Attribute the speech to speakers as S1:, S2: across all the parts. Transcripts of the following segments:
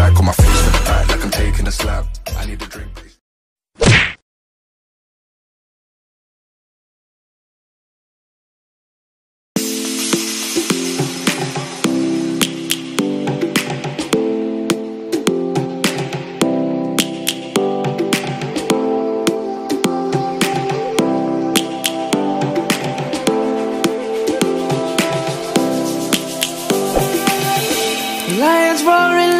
S1: track, on my face back like I'm taking a slap. I need a drink, please.
S2: Lions roaring in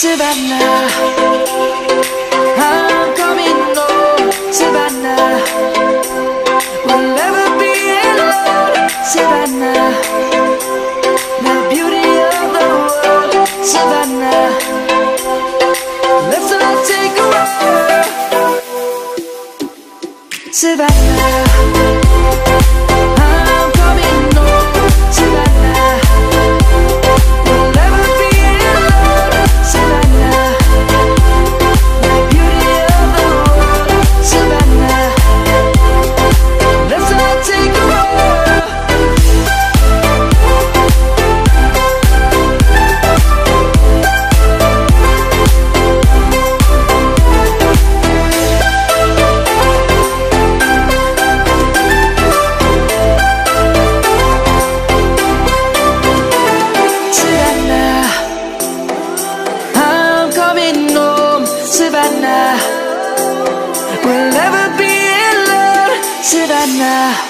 S2: Savannah. I'm Savannah We'll never be in love. Savannah